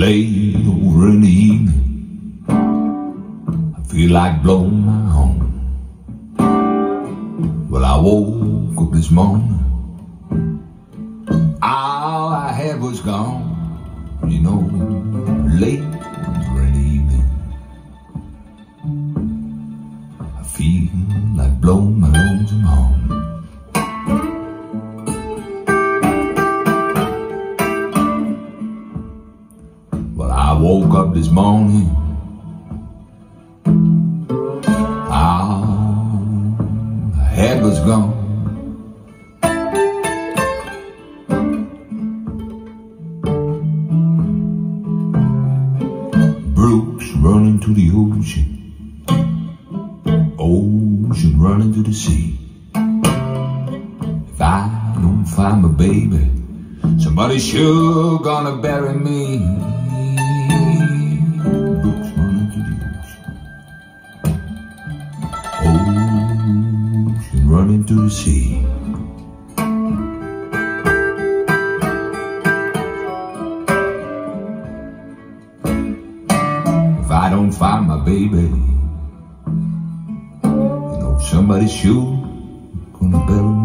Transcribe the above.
late over the evening. I feel like blowing my horn. Well, I woke up this morning. All I had was gone, you know, late over the evening. I feel like blowing my lonesome woke up this morning. All I had was gone. Brooks running to the ocean. Ocean running to the sea. If I don't find my baby, somebody's sure gonna bury me. Running to the sea. If I don't find my baby, you know somebody's sure gonna bury.